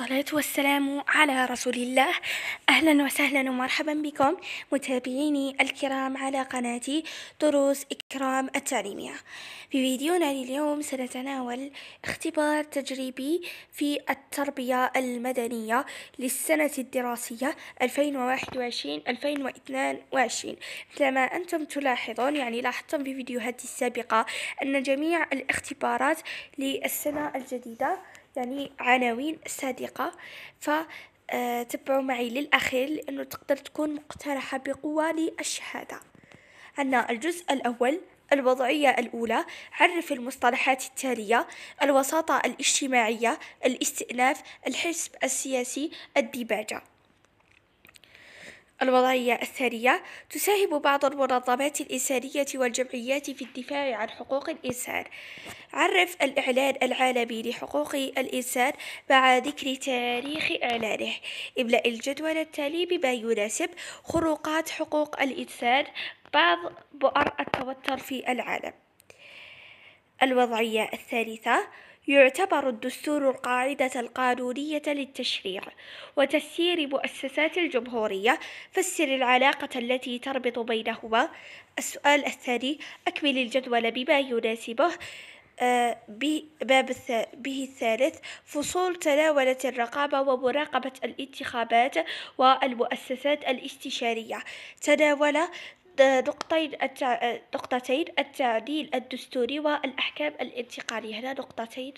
الصلاة والسلام على رسول الله. أهلا وسهلا ومرحبا بكم متابعيني الكرام على قناتي دروس إكرام التعليمية. في فيديونا لليوم سنتناول اختبار تجريبي في التربية المدنية للسنة الدراسية 2021-2022 مثل ما أنتم تلاحظون يعني لاحظتم في فيديوهاتي السابقة أن جميع الاختبارات للسنة الجديدة يعني عناوين صادقة فتبعوا معي للأخير لأنه تقدر تكون مقترحة بقوة للشهادة. عندنا الجزء الأول الوضعية الأولى عرف المصطلحات التالية الوساطة الاجتماعية الاستئناف الحزب السياسي الديباجة. الوضعية الثانية تساهم بعض المنظمات الإنسانية والجمعيات في الدفاع عن حقوق الإنسان. عرف الإعلان العالمي لحقوق الإنسان مع ذكر تاريخ إعلانه. املأ الجدول التالي بما يناسب خروقات حقوق الإنسان بعض بؤر التوتر في العالم. الوضعية الثالثة يعتبر الدستور القاعدة القانونية للتشريع وتسيير مؤسسات الجمهورية فسر العلاقة التي تربط بينهما السؤال الثاني أكمل الجدول بما يناسبه آه، باب به الثالث فصول تناولت الرقابة ومراقبة الانتخابات والمؤسسات الاستشارية تناول. نقطتين التعديل الدستوري والأحكام الانتقالية. هنا نقطتين.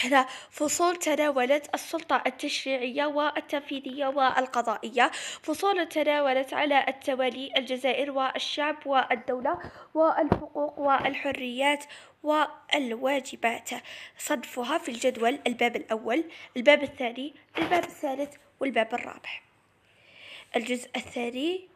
هنا فصول تناولت السلطة التشريعية والتنفيذية والقضائية. فصول تناولت على التوالي الجزائر والشعب والدولة والحقوق والحريات والواجبات. صنفها في الجدول الباب الأول الباب الثاني الباب الثالث والباب الرابع. الجزء الثاني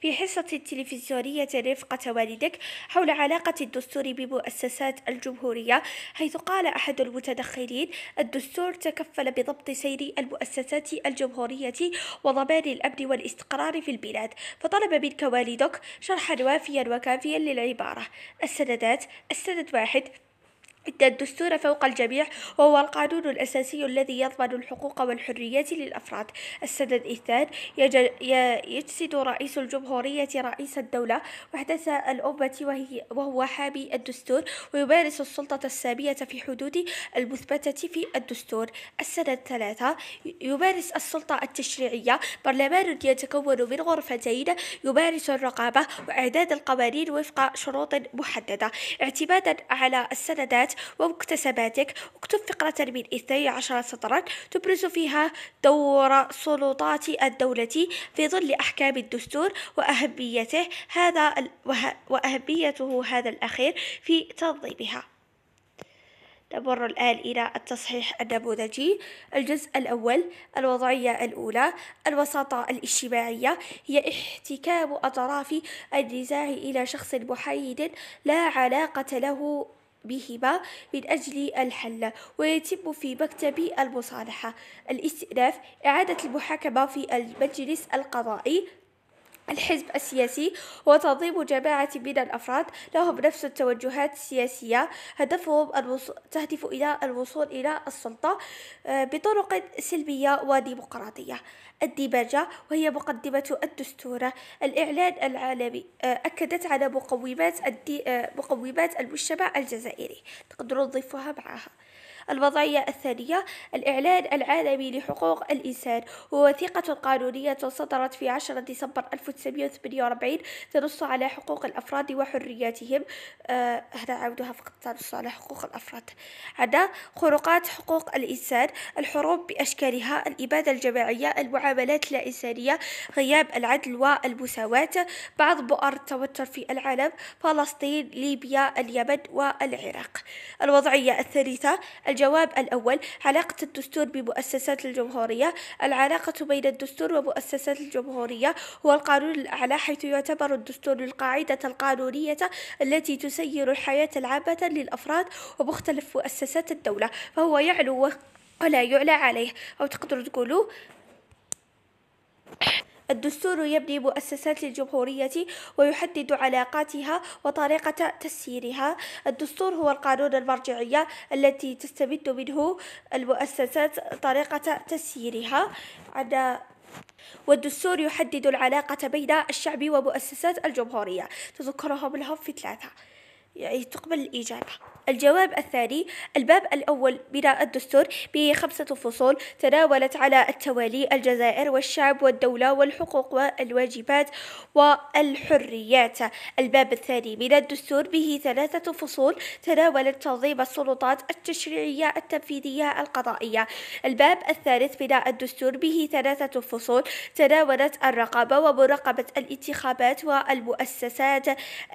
في حصة تلفزيونية رفقة والدك حول علاقة الدستور بمؤسسات الجمهورية حيث قال أحد المتدخلين الدستور تكفل بضبط سير المؤسسات الجمهورية وضمان الأمن والاستقرار في البلاد فطلب منك والدك شرحا وافيا وكافيا للعبارة. السندات السند واحد الدستور فوق الجميع وهو القانون الأساسي الذي يضمن الحقوق والحريات للأفراد. السند الإثنان يجسد رئيس الجمهورية رئيس الدولة وحدة الأمة وهي وهو حامي الدستور ويمارس السلطة السامية في حدود المثبتة في الدستور. السند ثلاثة يمارس السلطة التشريعية. برلمان يتكون من غرفتين يمارس الرقابة وإعداد القوانين وفق شروط محددة. اعتمادا على السندات ومكتسباتك اكتب فقرة من اثني عشر سطرا تبرز فيها دور سلطات الدولة في ظل أحكام الدستور وأهميته هذا وأهميته هذا الأخير في تنظيمها. نمر الآن إلى التصحيح النموذجي. الجزء الأول الوضعية الأولى الوساطة الاجتماعية. هي احتكام أطراف النزاع إلى شخص محايد لا علاقة له بهما من أجل الحل ويتم في مكتب المصالحة. الاستئناف إعادة المحاكمة في المجلس القضائي. الحزب السياسي هو تنظيم جماعة من الأفراد لهم نفس التوجهات السياسية. هدفهم تهدف إلى الوصول إلى السلطة آه، بطرق سلمية وديمقراطية. الديباجة وهي مقدمة الدستور. الإعلان العالمي آه، أكدت على مقومات آه، مقومات المجتمع الجزائري. تقدروا تضيفوها معها الوضعية الثانية الإعلان العالمي لحقوق الإنسان. ووثيقة قانونية صدرت في 10 ديسمبر 1948 تنص على حقوق الأفراد وحرياتهم. آه هنا عودها فقط تنص على حقوق الأفراد. عدا خروقات حقوق الإنسان الحروب بأشكالها الإبادة الجماعية المعاملات لا إنسانية غياب العدل والمساواة بعض بؤر التوتر في العالم فلسطين ليبيا اليمن والعراق. الوضعية الثالثة الجواب الأول علاقة الدستور بمؤسسات الجمهورية. العلاقة بين الدستور ومؤسسات الجمهورية هو القانون الأعلى حيث يعتبر الدستور القاعدة القانونية التي تسير الحياة العامة للأفراد ومختلف مؤسسات الدولة فهو يعلو ولا يعلى عليه. أو تقدروا تقولوا؟ الدستور يبني مؤسسات الجمهورية ويحدد علاقاتها وطريقة تسييرها. الدستور هو القانون المرجعية التي تستمد منه المؤسسات طريقة تسييرها. عند والدستور يحدد العلاقة بين الشعب ومؤسسات الجمهورية. تذكرهم لهم في ثلاثة. تقبل الإجابة. الجواب الثاني الباب الأول بناء الدستور به خمسة فصول تناولت على التوالي الجزائر والشعب والدولة والحقوق والواجبات والحريات. الباب الثاني من الدستور به ثلاثة فصول تناولت تنظيم السلطات التشريعية التنفيذية القضائية. الباب الثالث بناء الدستور به ثلاثة فصول تناولت الرقابة ومراقبة الانتخابات والمؤسسات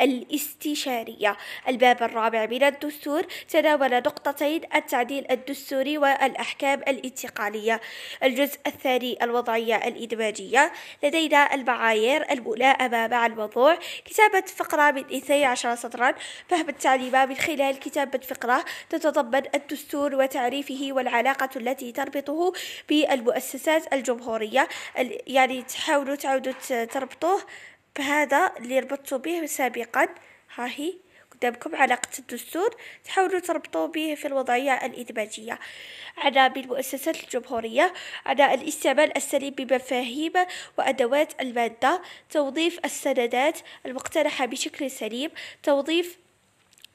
الاستشارية. الباب الرابع من الدستور تناول نقطتين التعديل الدستوري والأحكام الانتقالية. الجزء الثاني الوضعية الإدماجية. لدينا المعايير الملائمة مع الموضوع كتابة فقرة من 12 سطرا. فهم التعليمات من خلال كتابة فقرة تتضمن الدستور وتعريفه والعلاقة التي تربطه بالمؤسسات الجمهورية. يعني تحاولوا تعودوا تربطوه بهذا اللي ربطتوا به سابقا. ها هي. قدامكم علاقة الدستور تحاولوا تربطوا به في الوضعية الإدماجية عنا بالمؤسسات الجمهورية عنا الاستعمال السليم بمفاهيم وأدوات المادة توظيف السندات المقترحة بشكل سليم توظيف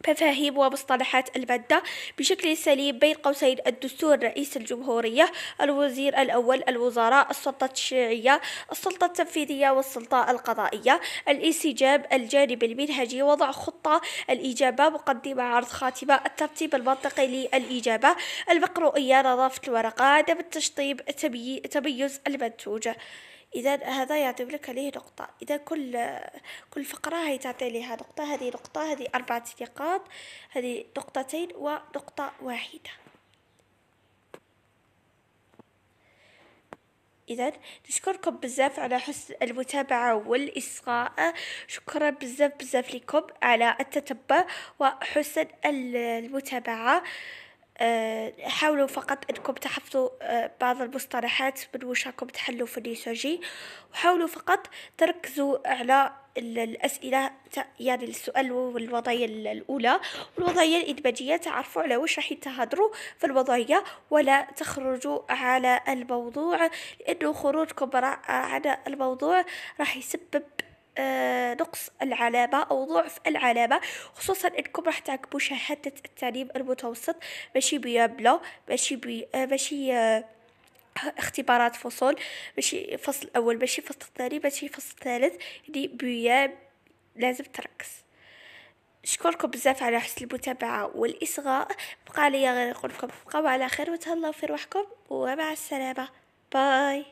مفاهيم ومصطلحات المادة بشكل سليم بين قوسين الدستور رئيس الجمهورية الوزير الأول الوزراء السلطة التشريعية السلطة التنفيذية والسلطة القضائية الانسجام الجانب المنهجي وضع خطة الإجابة مقدمة عرض خاتمة الترتيب المنطقي للإجابة المقروئية نظافة الورقة عدم التشطيب تميز المنتوج. إذا هذا يعطي لك عليه نقطة. إذا كل كل فقرة هي تعطي لها نقطة هذه نقطة هذه أربعة نقاط هذه نقطتين ونقطة واحدة. إذا نشكركم بزاف على حسن المتابعة والإصغاء. شكرا بزاف بزاف لكم على التتبع وحسن المتابعة. حاولوا فقط أنكم تحفظوا آه، بعض المصطلحات من وش راكم تحلوا في النيسوجي وحاولوا فقط تركزوا على الأسئلة يعني السؤال والوضعية الأولى. والوضعية الإدماجية تعرفوا على وش راح تهضروا في الوضعية ولا تخرجوا على الموضوع لأنه خروجكم على الموضوع راح يسبب نقص العلامة أو ضعف العلامة خصوصا إنكم راح تعقبوا شهادة التعليم المتوسط. ماشي بيابلو ماشي بي آه، ماشي آه، اختبارات فصول ماشي فصل أول ماشي فصل ثاني ماشي فصل ثالث يعني بياب لازم تركز. أشكركم بزاف على حسن المتابعة والإصغاء. بقى لي غير نقول لكم بقاو على خير وتهلاو في روحكم ومع السلامة. باي.